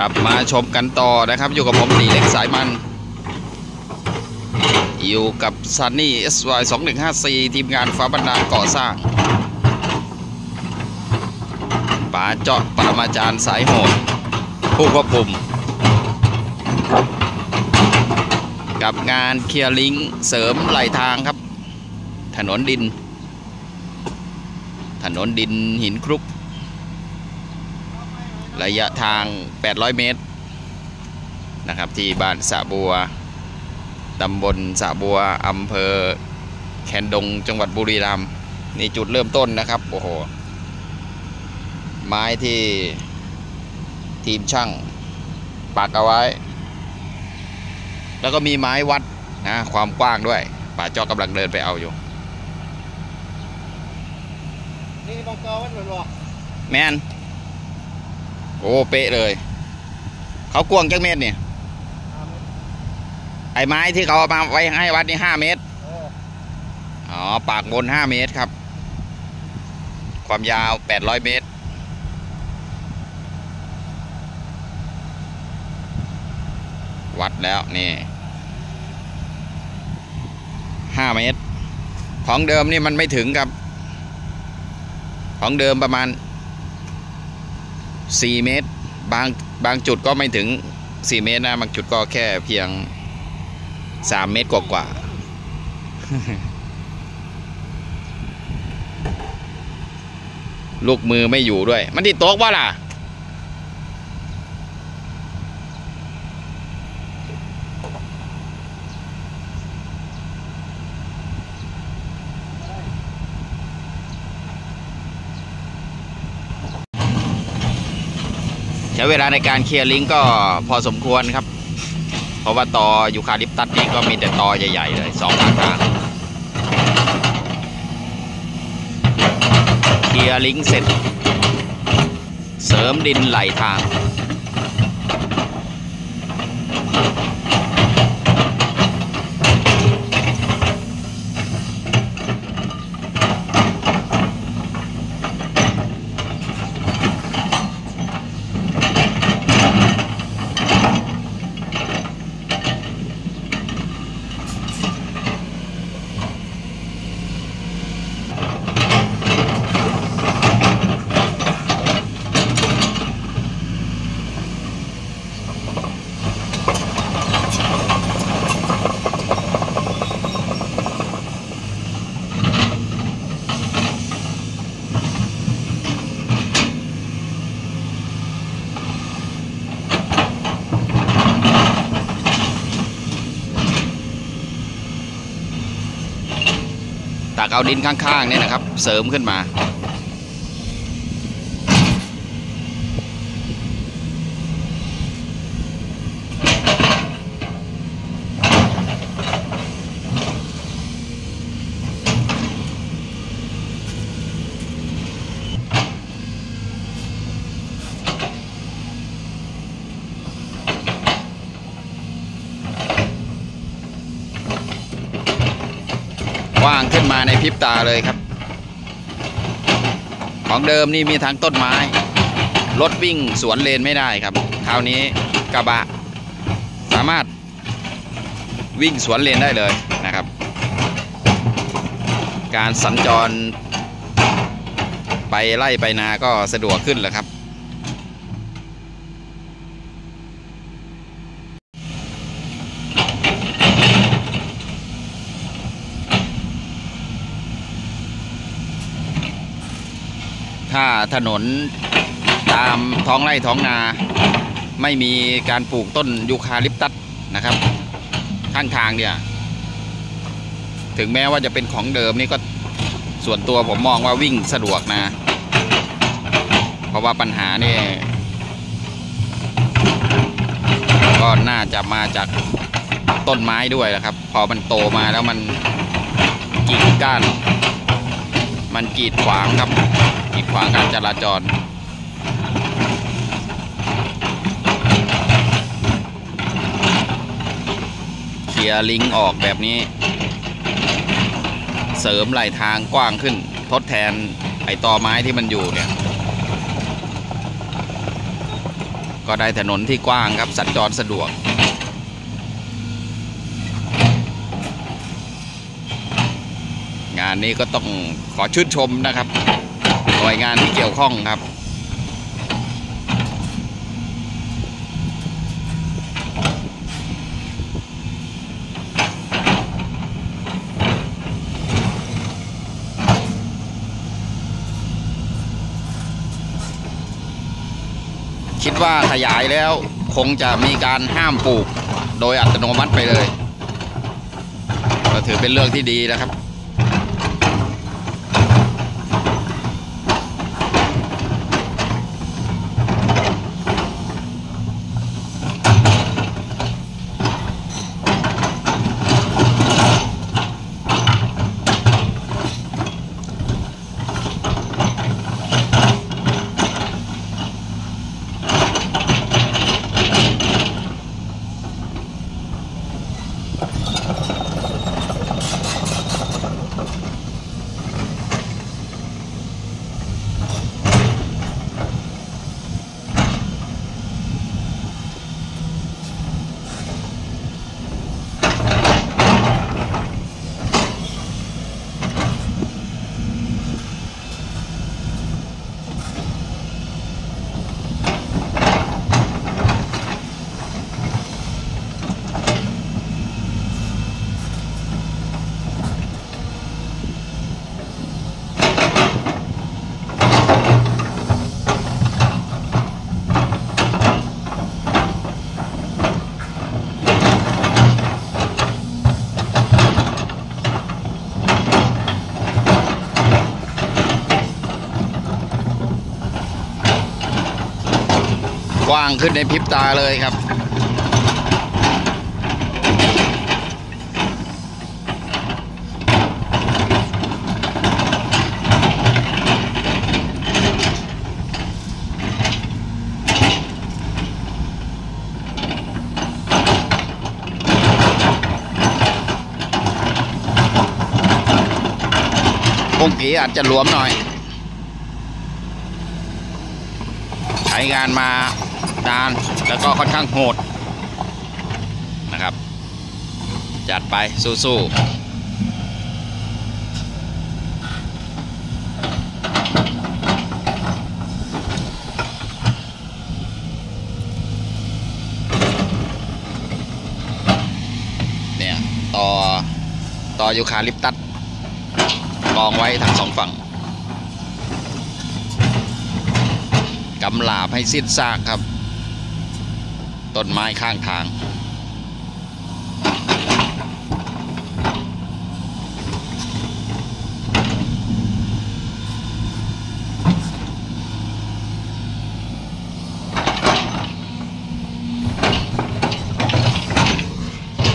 ลับมาชมกันต่อนะครับ อยู่กับผมตีเล็กสายมัน อยู่กับซันนี่ SY 2154ทีมงานฟ้าบันดาก่อสร้างป๋าเจาะปรมาจารย์สายโหดผู้ควบคุม กับงานเคลียร์ลิงเสริมไหลทางครับ ถนนดิน ถนนดินหินครุก ระยะทาง 800 เมตรนะครับที่บ้านสะบัวตำบลสะบัวอำเภอแคนดงจังหวัดบุรีรัมย์นี่จุดเริ่มต้นนะครับโอ้โหไม้ที่ทีมช่างปักเอาไว้ แล้วก็มีไม้วัดนะความกว้างด้วย ป่าจอกำลังเดินไปเอาอยู่นี่บางกอวันหรอแมน โอ้เป๊ะเลย เขากวางจักเมตรเนี่ยไอ้ไม้ที่เขาเอามาไว้ให้วัดนี่ห้าเมตรเอออ๋อปากบนห้าเมตรครับ ความยาวแปดร้อยเมตร วัดแล้วนี่ห้าเมตร ของเดิมนี่มันไม่ถึงครับ ของเดิมประมาณ สี่เมตร บางบางจุดก็ไม่ถึงสี่เมตรนะบางจุดก็แค่เพียงสามเมตรกว่าๆลูกมือไม่อยู่ด้วย มันติดโต๊ะว่าล่ะ ช้เวลาในการเคลียร์ลิงก์ก็พอสมควรครับ เพราะว่าตอยูคาลิปตัสนี่ก็มีแต่ตอใหญ่ๆเลยสองข้างทางเคลียร์ลิงก์เสร็จ เสริมดินไหลทาง เอาดินข้างๆเนี่ยนะครับ เสริมขึ้นมา ว่างขึ้นมาในพริบตาเลยครับ ของเดิมนี่มีทางต้นไม้ รถวิ่งสวนเลนไม่ได้ครับ คราวนี้กระบะ สามารถวิ่งสวนเลนได้เลยนะครับ การสัญจร ไปไล่ไปนาก็สะดวกขึ้นแหละครับ ถ้าถนนตามท้องไร่ท้องนา ไม่มีการปลูกต้นยูคาลิปตัสนะครับ ข้างทางเนี่ย ถึงแม้ว่าจะเป็นของเดิมนี่ก็ส่วนตัวผมมองว่าวิ่งสะดวกนะ เพราะว่าปัญหานี่ก็น่าจะมาจากต้นไม้ด้วยนะครับ พอมันโตมาแล้วมันกิ่งก้าน มันกีดขวางครับ กีดขวางการจราจร เคลียร์ลิงออกแบบนี้ เสริมไหลทางกว้างขึ้น ทดแทนไอตอไม้ที่มันอยู่เนี่ย ก็ได้ถนนที่กว้างครับ สัญจรสะดวกงานนี้ก็ต้องขอชื่นชมนะครับ น่วยงานที่เกี่ยวข้องครับ คิดว่าขยายแล้วคงจะมีการห้ามปลูกโดยอัตโนมัติไปเลย ก็ถือเป็นเรื่องที่ดีนะครับ กว้างขึ้นในพริบตาเลยครับ คงกีอาจจะหลวมหน่อย ใช้งานมานานแล้วก็ค่อนข้างโหดนะครับ จัดไปสู้ๆเนี่ยต่อต่อยูคาลิปตัสกองไว้ทั้งสองฝั่ง กำลาบให้สิ้นซากครับ ต้นไม้ข้างทาง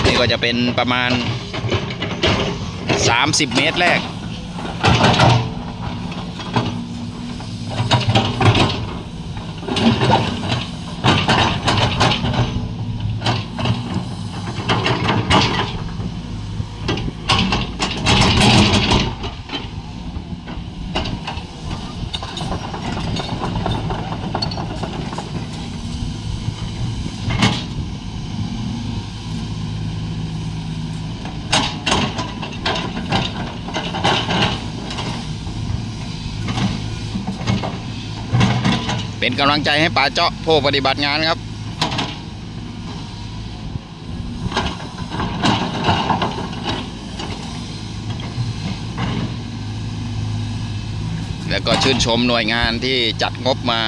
นี่ก็จะเป็นประมาณ 30 เมตรแรก เป็นกำลังใจให้ป่าเจาะผู้ปฏิบัติงานครับแล้วก็ชื่นชมหน่วยงานที่จัดงบมา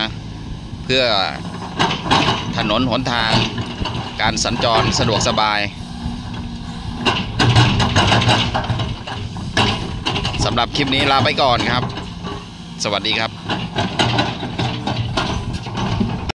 เพื่อถนนหนทางการสัญจรสะดวกสบาย สำหรับคลิปนี้ลาไปก่อนครับ สวัสดีครับ